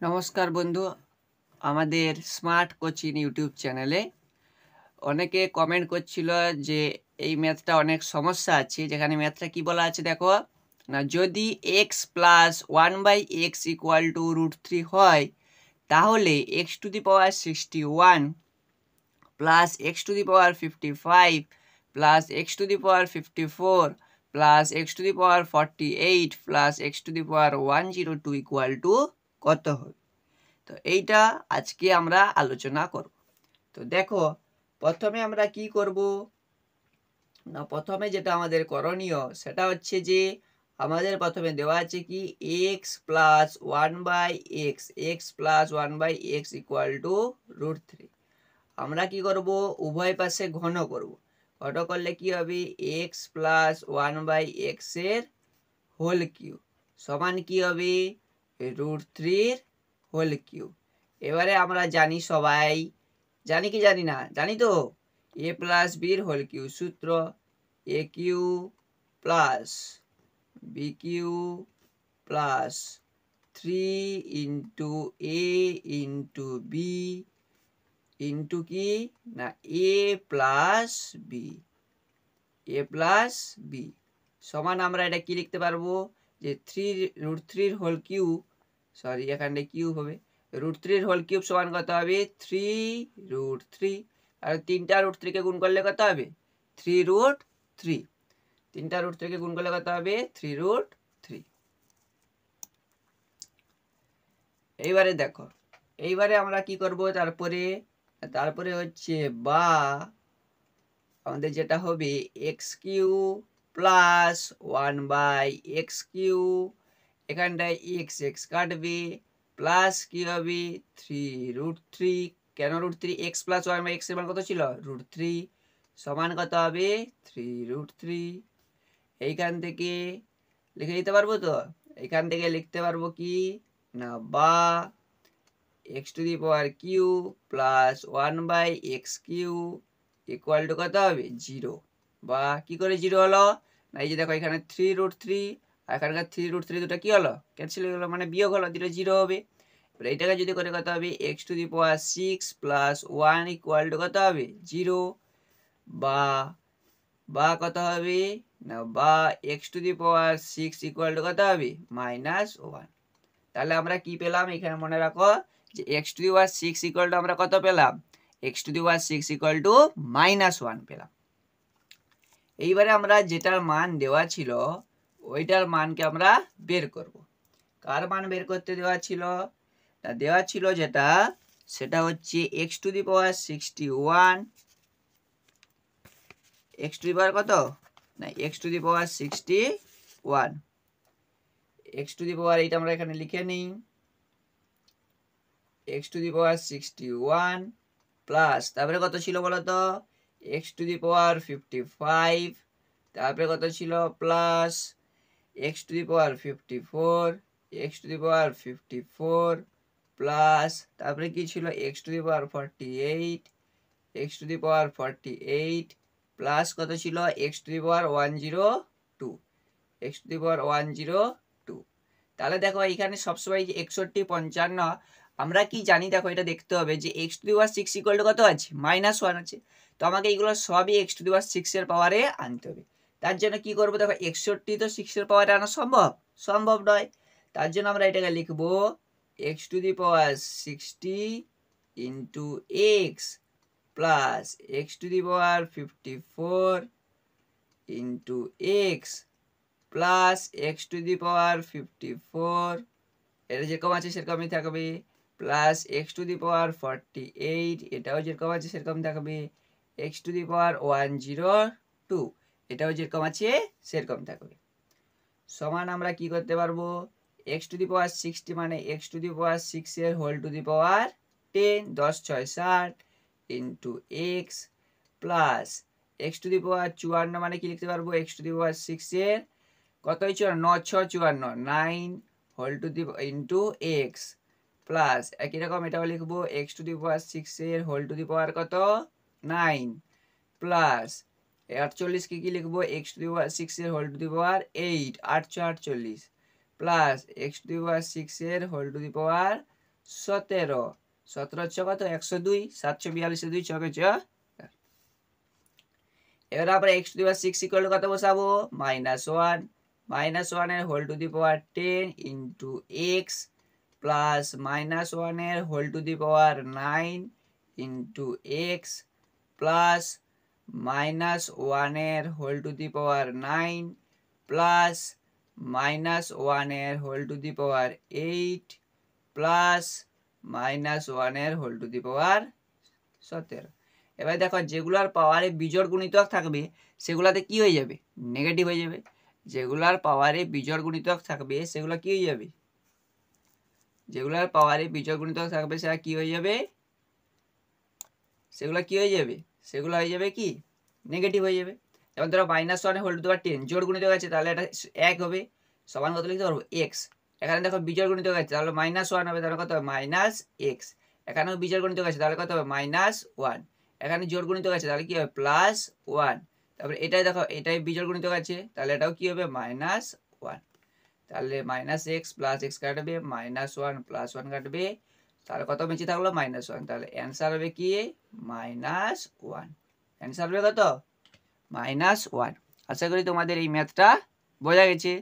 নমস্কার বন্ধু, আমাদের স্মার্ট কোচিং ইউটিউব চ্যানেলে অনেকে কমেন্ট করছিল যে এই ম্যাথটা অনেক সমস্যা আছে, যেখানে ম্যাথটা কি বলা আছে দেখো? না, যদি X plus one by X equal to root three হয়, তাহলে X to the power sixty one plus X to the power fifty five plus X to the power fifty four plus X to the power forty eight plus X to the power one zero two equal to কত হবে? তো এইটা আজকে আমরা আলোচনা করব। তো দেখো, প্রথমে আমরা কি করব? না, প্রথমে যেটা আমাদের করণীয়, সেটা হচ্ছে যে আমাদের প্রথমে দেওয়া আছে কি? X plus one by X X plus one by X equal to root three আমরা কি করব? উভয় পাশে ঘন করব। ঘন করলে কি হবে? এক্স প্লাস ওয়ান বাই এক্সের হোল কিউ সমান কি হবে? রুট থ্রির হোল কিউ এবারে আমরা জানি সবাই, জানি কি জানি না, জানি তো? এ প্লাস বির হোল কিউ সূত্র a cube plus b cube plus three into a into b into কি? না a plus b a plus b সমান আমরা এটা কি লিখতে পারব? যে থ্রি রুট থ্রির হোল কিউ সরি এখানে কিউ হবে। রুট থ্রির হোল কিউব সমান কত হবে? থ্রি রুট থ্রি আর তিনটা রুট থ্রিকে গুণ করলে কত হবে? থ্রি রুট থ্রি তিনটা রুট থ্রিকে গুণ করলে কত হবে? থ্রি রুট থ্রি এইবারে দেখো, এইবারে আমরা কি করব? তারপরে তারপরে হচ্ছে বা, আমাদের যেটা হবে x cube plus one by x cube এখানটায় এক্স এক্স কাটবে প্লাস কি হবে? থ্রি রুট থ্রি কেন root three x plus one by এক্সের মান কত ছিল? রুট থ্রি সমান কত হবে? থ্রি রুট থ্রি এইখান থেকে লিখে দিতে পারব তো? এখান থেকে লিখতে পারব কি? না বা x to the power cube plus one by x cube equal to কত হবে? জিরো বা কি করে জিরো হলো? এই যে দেখো এখানে থ্রি রুট থ্রি আর এখানকার থ্রি রুট থ্রি দুটো কী হলো? ক্যান্সেল হয়ে গেলো মানে বিয়োগ হলো দুটো জিরো হবে। এবার এইটাকে যদি করে কত হবে? X to the power six plus one equal to কত হবে? জিরো বা বা কত হবে? না, বা x to the power six equal to কত হবে? মাইনাস ওয়ান তাহলে আমরা কি পেলাম? এখানে মনে রাখো যে x to the power six equal to আমরা কত পেলাম? X to the power six equal to minus one পেলাম। এইবারে আমরা যেটার মান দেওয়া ছিল, ওইটার মানকে আমরা বের করব। কার মান বের করতে দেওয়া ছিল? দেওয়া ছিল যেটা, সেটা হচ্ছে x to the power sixty one x to the power কত? না x to the power sixty one x to the power এইটা আমরা এখানে লিখে নিই। X to the power sixty one plus তারপরে কত ছিল বলো তো x to the power fifty five তারপরে কত ছিল? Plus x to the power fifty four x to the power fifty four plus তারপরে কি ছিল? X to the power forty eight x to the power forty eight plus কত ছিল? X to the power one zero two x to the power one zero two তাহলে দেখো এখানে সবসময় একষট্টি, পঞ্চান্ন আমরা কি জানি? দেখো, এটা দেখতে হবে যে x to the six equal to কত আছে? মাইনাস ওয়ান আছে। তো আমাকে এইগুলো সবই এক্স টু দি পাওয়ার সিক্সের পাওয়ারে আনতে হবে। তার জন্য কি করব? দেখো, একষট্টি তো সিক্সের পাওয়ারে আনা সম্ভব? সম্ভব নয়। তার জন্য আমরা এটাকে লিখব x to the power sixty into x plus x to the power fifty four into x plus x to the power fifty four এটা যেরকম আছে, সেরকমই থাকবে। Plus x to the power forty eight এটাও যেরকম আছে সেরকম থাকবে x to the power one zero two এটাও যেরকম আছে সেরকম থাকবে সমান আমরা কি করতে পারব? X to the power sixty মানে এক্স টু দি পাওয়ার সিক্সের whole to the power ten দশ, ছয়, ষাট into x plus x to the power চুয়ান্ন মানে কি লিখতে পারব? এক্স টু দি পাওয়ার সিক্সের কতই চুয়ান্ন ন, ছ, চুয়ান্ন nine whole to the into x plus একই রকম এটাও লিখব এক্স টু দি পাওয়ার সিক্সের হোল টু দি পাওয়ার কত? নাইন প্লাস আটচল্লিশ কি কি লিখব? এক্স টু দি পাওয়ার সিক্সের whole to the power eight আটশো আটচল্লিশ. Plus x to the power সিক্সের হোল টু দি পাওয়ার সতেরো। সতেরো ছ কত? একশো দুই, সাতশো বিয়াল্লিশে দুই ছকে ছ এবার আমরা x to the power six equal কত বসাবো? মাইনাস ওয়ান মাইনাস ওয়ানের whole to the power ten into x plus minus ওয়ানের whole to the power nine into x plus minus ওয়ানের whole to the power nine plus minus ওয়ানের whole to the power eight plus minus ওয়ানের whole to the power সতেরো। এবার দেখো যেগুলার পাওয়ারে বিজোড় গুণিতক থাকবে, সেগুলাতে কি হয়ে যাবে? নেগেটিভ হয়ে যাবে। যেগুলার পাওয়ারে বিজোড় গুণিতক থাকবে, সেগুলো কি হয়ে যাবে? যেগুলার পাওয়ারে বিজোড় গুণিতক থাকবে সেটা কি হয়ে যাবে? সেগুলো কি হয়ে যাবে? সেগুলো হয়ে যাবে কি? নেগেটিভ হয়ে যাবে। যেমন ধরো মাইনাস ওয়ানে হোল টু টেন জোড় গুণিতক আছে তাহলে এটা এক হবে। সমান কত লিখতে পারব? এক্স এখানে দেখো বিজোড় গুণিতক আছে তাহলে মাইনাস ওয়ান হবে, তাহলে কত হবে? মাইনাস এক্স এখানেও বিজোড় গুণিতক আছে তাহলে কত হবে? মাইনাস ওয়ান এখানে জোড় গুণিতক আছে তাহলে কি হবে? প্লাস ওয়ান তারপরে এটাই দেখো, এটাই বিজোড় গুণিতক আছে তাহলে এটাও কি হবে? মাইনাস তাহলে মাইনাস এক্স প্লাস এক্স কাটবে মাইনাস ওয়ান প্লাস ওয়ান কাটবে তাহলে কত বেঁচে থাকল? মাইনাস ওয়ান তাহলে অ্যান্সার হবে কি? মাইনাস ওয়ান অ্যান্সার হবে কত? মাইনাস ওয়ান আশা করি তোমাদের এই ম্যাথটা বোঝা গেছে।